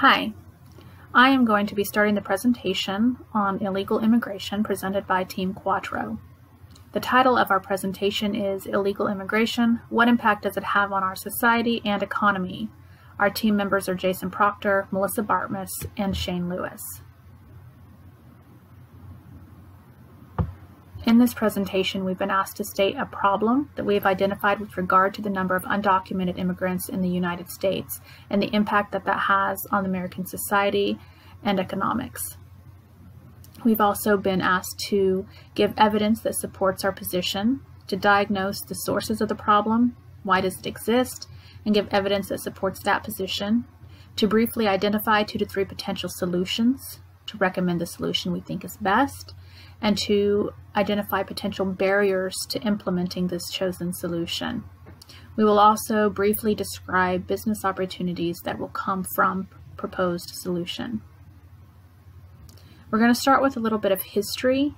Hi, I am going to be starting the presentation on illegal immigration presented by Team Quattro. The title of our presentation is Illegal Immigration, What Impact Does It Have on Our Society and Economy? Our team members are Jason Proctor, Melissa Bartmus, and Shane Lewis. In this presentation, we've been asked to state a problem that we have identified with regard to the number of undocumented immigrants in the United States and the impact that that has on American society and economics. We've also been asked to give evidence that supports our position, to diagnose the sources of the problem, why does it exist, and give evidence that supports that position, to briefly identify two to three potential solutions, to recommend the solution we think is best, and to identify potential barriers to implementing this chosen solution. We will also briefly describe business opportunities that will come from proposed solution. We're going to start with a little bit of history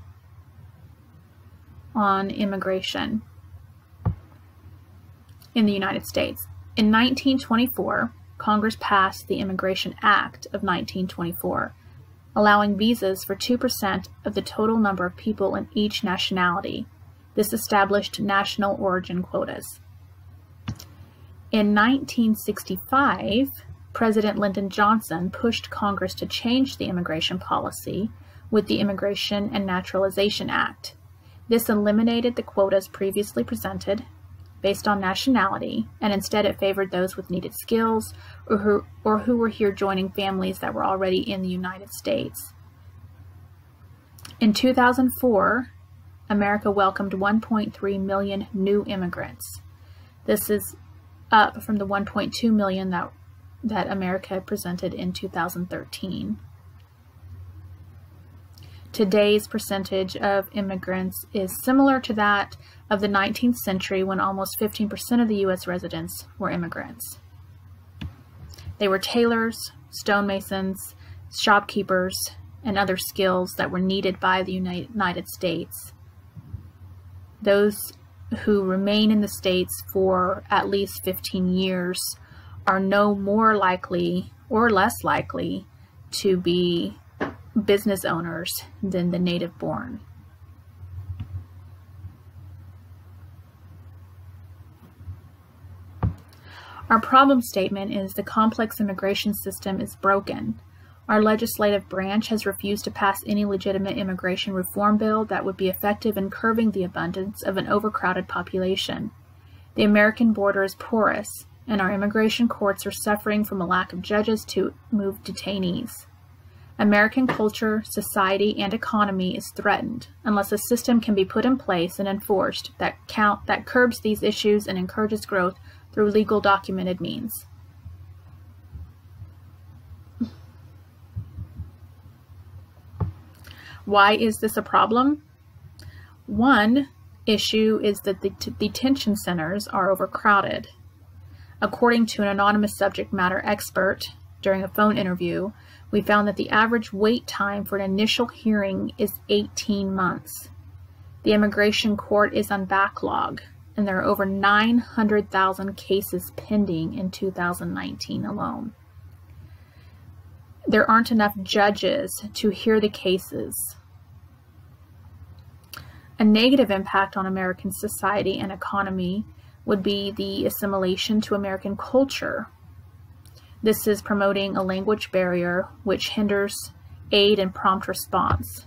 on immigration in the United States. In 1924, Congress passed the Immigration Act of 1924, allowing visas for 2% of the total number of people in each nationality. This established national origin quotas. In 1965, President Lyndon Johnson pushed Congress to change the immigration policy with the Immigration and Naturalization Act. This eliminated the quotas previously presented based on nationality, and instead it favored those with needed skills or who, or who were here joining families that were already in the United States. In 2004, America welcomed 1.3 million new immigrants. This is up from the 1.2 million that, that America presented in 2013. Today's percentage of immigrants is similar to that of the 19th century when almost 15% of the U.S. residents were immigrants. They were tailors, stonemasons, shopkeepers, and other skills that were needed by the United States. Those who remain in the States for at least 15 years are no more likely or less likely to be business owners than the native born. Our problem statement is the complex immigration system is broken. Our legislative branch has refused to pass any legitimate immigration reform bill that would be effective in curbing the abundance of an overcrowded population. The American border is porous, and our immigration courts are suffering from a lack of judges to move detainees. American culture, society, and economy is threatened unless a system can be put in place and enforced that count that curbs these issues and encourages growth through legal documented means. Why is this a problem? One issue is that the detention centers are overcrowded. According to an anonymous subject matter expert during a phone interview, we found that the average wait time for an initial hearing is 18 months. The immigration court is on backlog and there are over 900,000 cases pending in 2019 alone. There aren't enough judges to hear the cases. A negative impact on American society and economy would be the assimilation to American culture. This is promoting a language barrier which hinders aid and prompt response.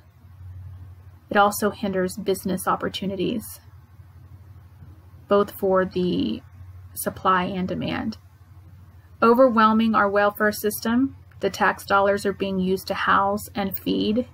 It also hinders business opportunities both for the supply and demand. Overwhelming our welfare system, the tax dollars are being used to house and feed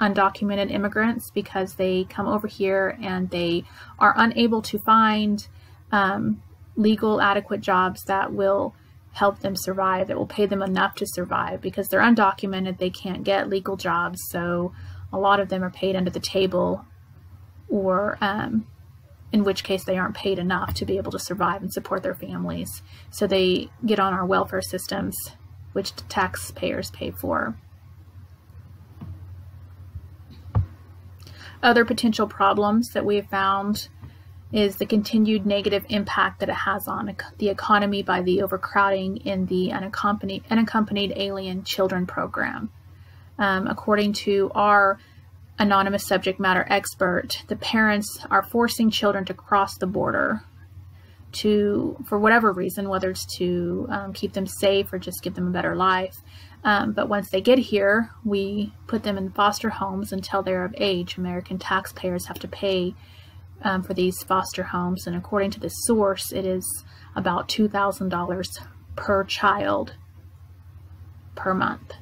undocumented immigrants because they come over here and they are unable to find um, legal adequate jobs that will help them survive, that will pay them enough to survive because they're undocumented, they can't get legal jobs, so a lot of them are paid under the table or um, in which case they aren't paid enough to be able to survive and support their families. So they get on our welfare systems, which taxpayers pay for. Other potential problems that we have found is the continued negative impact that it has on the economy by the overcrowding in the unaccompanied, unaccompanied alien children program. Um, according to our anonymous subject matter expert, the parents are forcing children to cross the border to, for whatever reason, whether it's to um, keep them safe or just give them a better life. Um, but once they get here, we put them in foster homes until they're of age. American taxpayers have to pay um, for these foster homes, and according to the source, it is about $2,000 per child per month.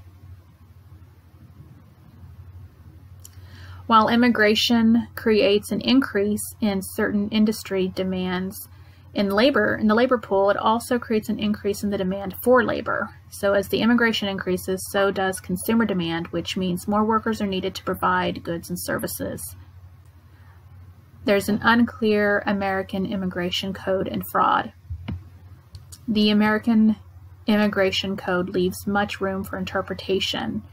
While immigration creates an increase in certain industry demands in labor, in the labor pool, it also creates an increase in the demand for labor. So as the immigration increases, so does consumer demand, which means more workers are needed to provide goods and services. There's an unclear American immigration code and fraud. The American immigration code leaves much room for interpretation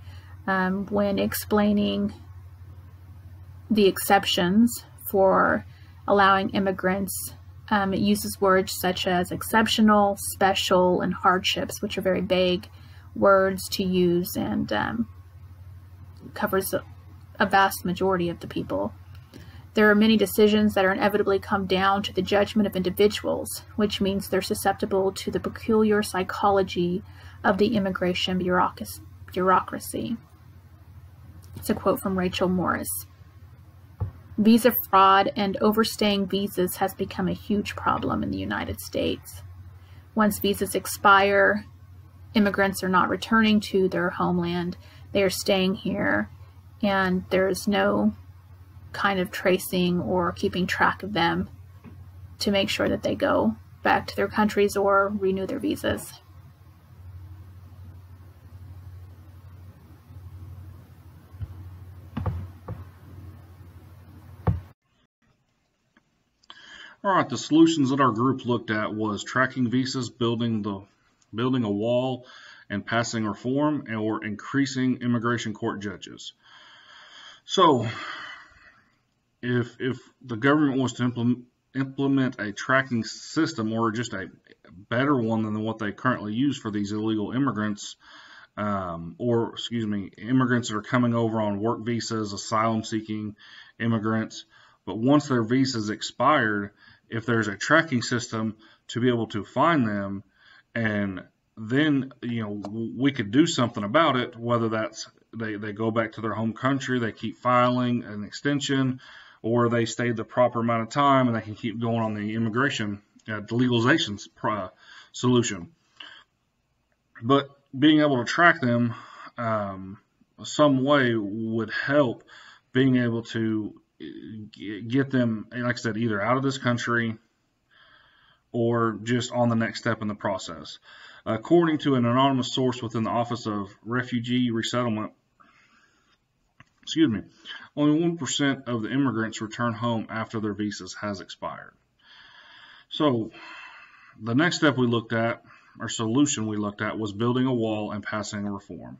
um, when explaining the exceptions for allowing immigrants. Um, it uses words such as exceptional, special, and hardships, which are very vague words to use and um, covers a, a vast majority of the people. There are many decisions that are inevitably come down to the judgment of individuals, which means they're susceptible to the peculiar psychology of the immigration bureaucracy. It's a quote from Rachel Morris. Visa fraud and overstaying visas has become a huge problem in the United States. Once visas expire, immigrants are not returning to their homeland. They are staying here, and there's no kind of tracing or keeping track of them to make sure that they go back to their countries or renew their visas. All right, the solutions that our group looked at was tracking visas, building the building a wall, and passing reform, or increasing immigration court judges. So, if if the government wants to implement implement a tracking system or just a better one than what they currently use for these illegal immigrants, um, or excuse me, immigrants that are coming over on work visas, asylum seeking immigrants. But once their visas expired, if there's a tracking system to be able to find them and then you know we could do something about it whether that's they, they go back to their home country they keep filing an extension or they stay the proper amount of time and they can keep going on the immigration uh, the legalization solution but being able to track them um, some way would help being able to get them, like I said, either out of this country or just on the next step in the process. According to an anonymous source within the Office of Refugee Resettlement, excuse me, only 1% of the immigrants return home after their visas has expired. So the next step we looked at, or solution we looked at, was building a wall and passing a reform.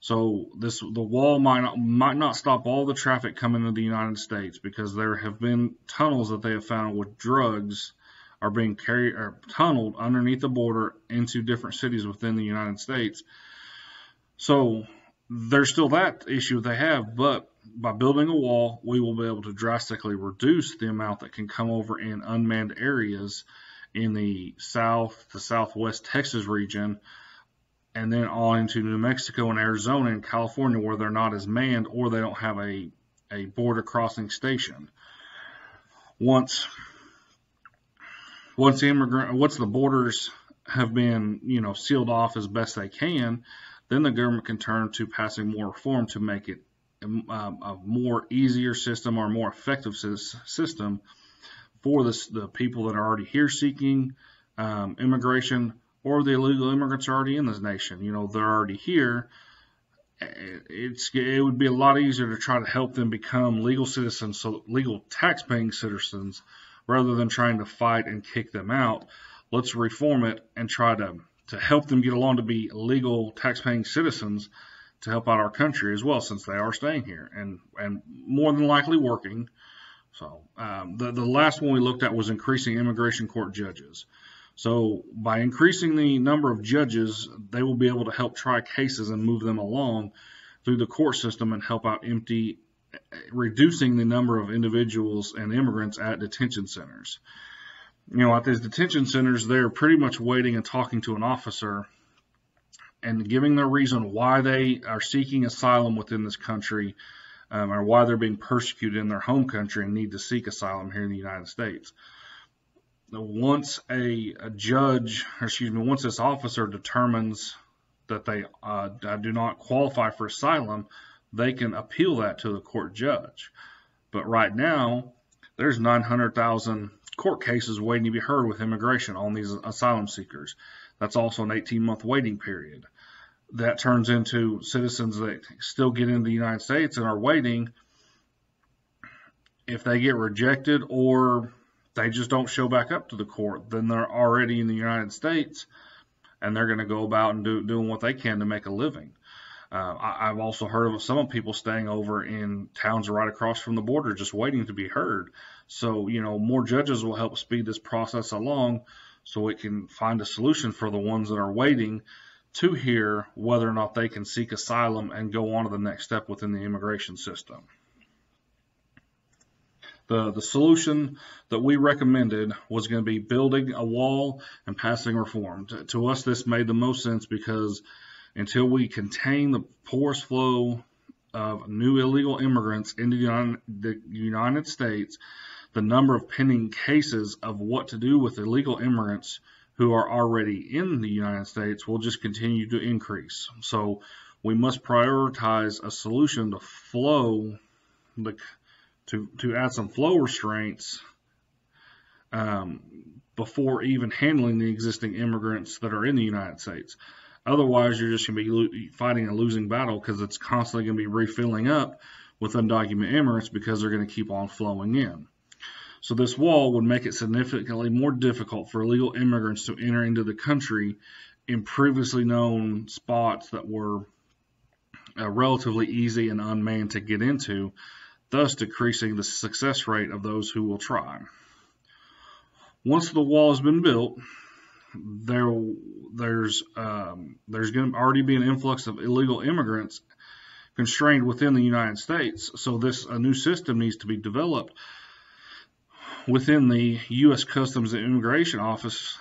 So this the wall might not, might not stop all the traffic coming to the United States because there have been tunnels that they have found with drugs are being carried or tunneled underneath the border into different cities within the United States. So there's still that issue they have, but by building a wall, we will be able to drastically reduce the amount that can come over in unmanned areas in the south to southwest Texas region and then on into New Mexico and Arizona and California where they're not as manned or they don't have a, a border crossing station. Once once the immigrant once the borders have been you know sealed off as best they can, then the government can turn to passing more reform to make it a, um, a more easier system or more effective system for the people that are already here seeking um, immigration or the illegal immigrants already in this nation. You know, they're already here. It's it would be a lot easier to try to help them become legal citizens, so legal tax-paying citizens, rather than trying to fight and kick them out. Let's reform it and try to to help them get along to be legal tax-paying citizens to help out our country as well, since they are staying here and and more than likely working So um, the the last one we looked at was increasing immigration court judges. So by increasing the number of judges, they will be able to help try cases and move them along through the court system and help out empty, reducing the number of individuals and immigrants at detention centers. You know, at these detention centers, they're pretty much waiting and talking to an officer and giving their reason why they are seeking asylum within this country um, or why they're being persecuted in their home country and need to seek asylum here in the United States. Once a, a judge, or excuse me, once this officer determines that they uh, do not qualify for asylum, they can appeal that to the court judge. But right now, there's 900,000 court cases waiting to be heard with immigration on these asylum seekers. That's also an 18 month waiting period that turns into citizens that still get into the United States and are waiting. If they get rejected or they just don't show back up to the court, then they're already in the United States and they're going to go about and do, doing what they can to make a living. Uh, I, have also heard of some people staying over in towns right across from the border, just waiting to be heard. So, you know, more judges will help speed this process along so we can find a solution for the ones that are waiting to hear whether or not they can seek asylum and go on to the next step within the immigration system. The, the solution that we recommended was going to be building a wall and passing reform. To, to us, this made the most sense because until we contain the porous flow of new illegal immigrants into the United, States, the number of pending cases of what to do with illegal immigrants who are already in the United States will just continue to increase. So we must prioritize a solution to flow, the, to, to add some flow restraints um, before even handling the existing immigrants that are in the United States. Otherwise, you're just going to be fighting a losing battle because it's constantly going to be refilling up with undocumented immigrants because they're going to keep on flowing in. So this wall would make it significantly more difficult for illegal immigrants to enter into the country in previously known spots that were uh, relatively easy and unmanned to get into, thus decreasing the success rate of those who will try. Once the wall has been built, there there's um, there's going to already be an influx of illegal immigrants constrained within the United States. So this a new system needs to be developed within the U.S. Customs and Immigration Office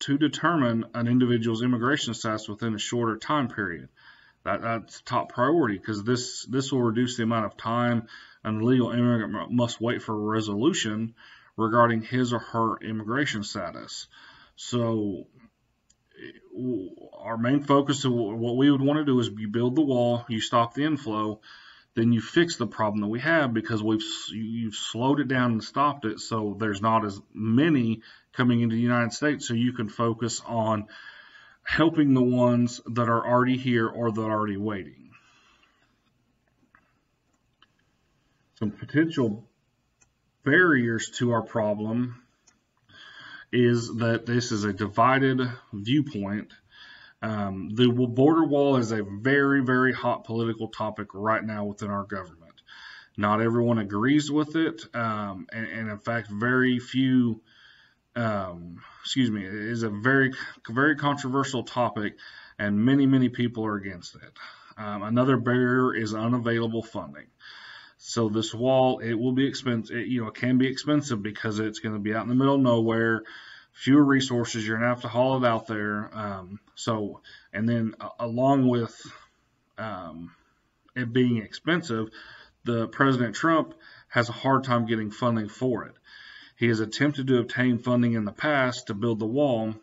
to determine an individual's immigration status within a shorter time period. That, that's top priority because this this will reduce the amount of time an illegal immigrant must wait for a resolution regarding his or her immigration status. So our main focus of what we would want to do is you build the wall, you stop the inflow, then you fix the problem that we have because we've you've slowed it down and stopped it so there's not as many coming into the United States so you can focus on helping the ones that are already here or that are already waiting. Some potential barriers to our problem is that this is a divided viewpoint um, the border wall is a very, very hot political topic right now within our government. Not everyone agrees with it, um, and, and, in fact, very few. Um, excuse me, it is a very, very controversial topic, and many, many people are against it. Um, another barrier is unavailable funding. So this wall, it will be expensive. It, you know, it can be expensive because it's going to be out in the middle of nowhere fewer resources. You're gonna have to haul it out there. Um, so, and then uh, along with um, it being expensive, the President Trump has a hard time getting funding for it. He has attempted to obtain funding in the past to build the wall,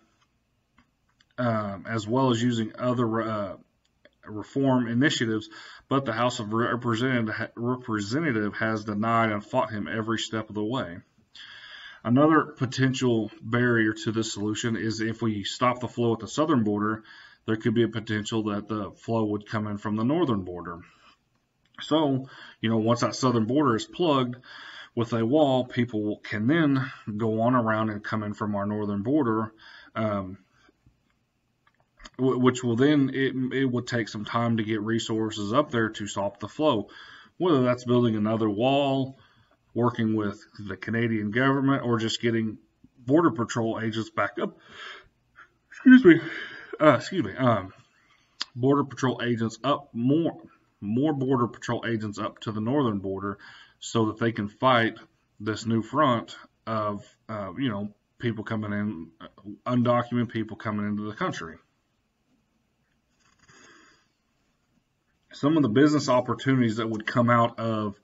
um, as well as using other uh, reform initiatives, but the House of Representative, has denied and fought him every step of the way. Another potential barrier to this solution is if we stop the flow at the southern border, there could be a potential that the flow would come in from the northern border. So, you know, once that southern border is plugged with a wall, people can then go on around and come in from our northern border, um, which will then, it, it would take some time to get resources up there to stop the flow. Whether that's building another wall, working with the Canadian government or just getting border patrol agents back up. Excuse me. Uh, excuse me. Um, border patrol agents up more, more border patrol agents up to the northern border, so that they can fight this new front of, uh, you know, people coming in, undocumented people coming into the country. Some of the business opportunities that would come out of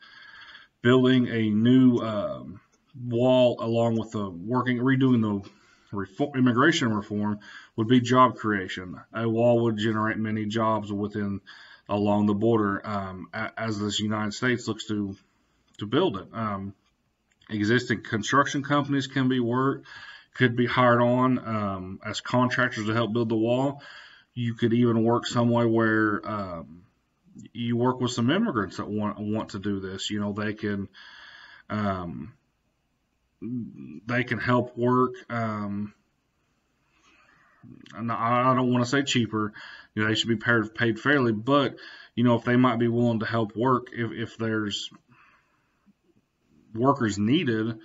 building a new um, wall along with the working, redoing the reform, immigration reform would be job creation. A wall would generate many jobs within along the border um, as this United States looks to to build it. Um, existing construction companies can be worked, could be hired on um, as contractors to help build the wall. You could even work some way where um, you work with some immigrants that want want to do this. You know, they can um, they can help work. Um, I don't want to say cheaper. You know, they should be paid paid fairly, but you know, if they might be willing to help work, if if there's workers needed,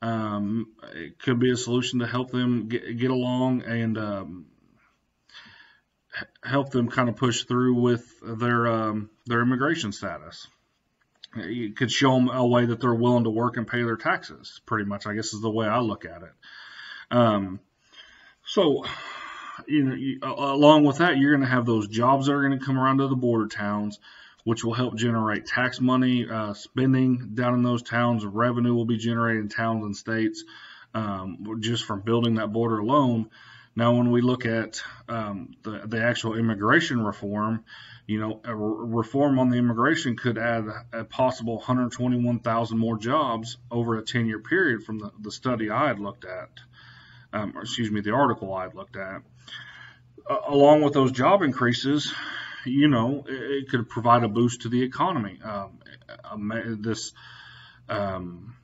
um, it could be a solution to help them get, get along and um, help them kind of push through with their um, their immigration status. You could show them a way that they're willing to work and pay their taxes. Pretty much, I guess, is the way I look at it. Um, so, you know, you, along with that, you're going to have those jobs that are going to come around to the border towns which will help generate tax money, uh, spending down in those towns. Revenue will be generated in towns and states um, just from building that border alone. Now, when we look at um, the, the actual immigration reform, you know, a reform on the immigration could add a possible 121,000 more jobs over a 10 year period from the, the study I had looked at, um, excuse me, the article I had looked at. Uh, along with those job increases, you know, it, could provide a boost to the economy. Um, this um,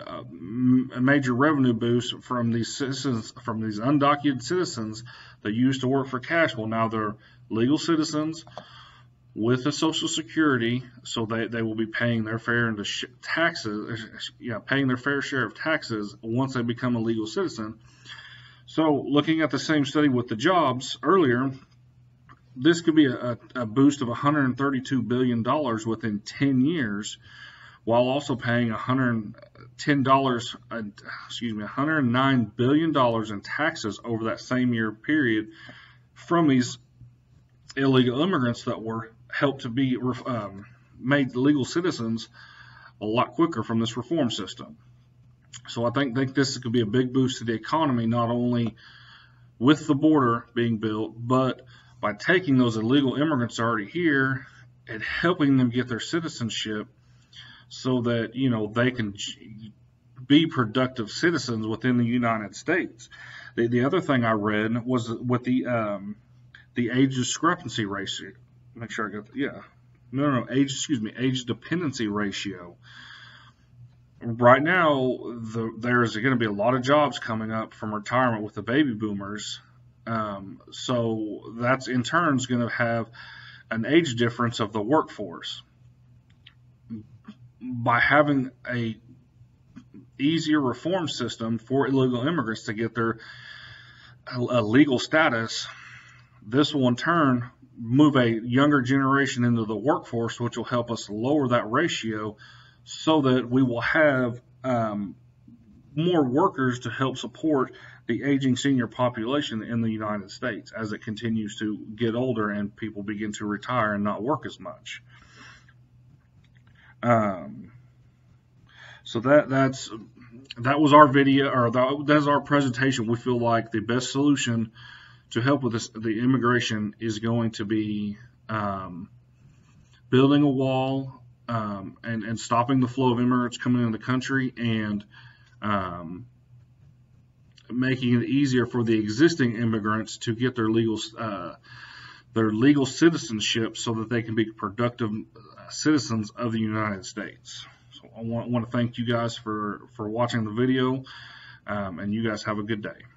a major revenue boost from these citizens, from these undocumented citizens that used to work for cash. Well, now they're legal citizens with a social security, so they, they will be paying their fair into taxes, yeah, paying their fair share of taxes once they become a legal citizen. So, looking at the same study with the jobs earlier, this could be a, a boost of 132 billion dollars within 10 years, while also paying 110 dollars, uh, excuse me, 109 billion dollars in taxes over that same year period from these illegal immigrants that were helped to be um, made legal citizens a lot quicker from this reform system. So I think think this could be a big boost to the economy, not only with the border being built, but by taking those illegal immigrants already here and helping them get their citizenship so that you know they can be productive citizens within the United States. The, the other thing I read was with the um, the age discrepancy ratio. Make sure I got yeah. No, no, age. Excuse me, age dependency ratio. Right now, the, there's going to be a lot of jobs coming up from retirement with the baby boomers um, so that's in turn is going to have an age difference of the workforce. By having a easier reform system for illegal immigrants to get their a legal status, this will in turn move a younger generation into the workforce, which will help us lower that ratio so that we will have um, more workers to help support the aging senior population in the United States as it continues to get older and people begin to retire and not work as much. Um, so that that's that was our video or that, that's our presentation. We feel like the best solution to help with this, the immigration is going to be um, building a wall um, and, and stopping the flow of immigrants coming into the country and um, making it easier for the existing immigrants to get their legal uh, their legal citizenship so that they can be productive uh, citizens of the United States. So I want, want to thank you guys for, for watching the video, um, and you guys have a good day.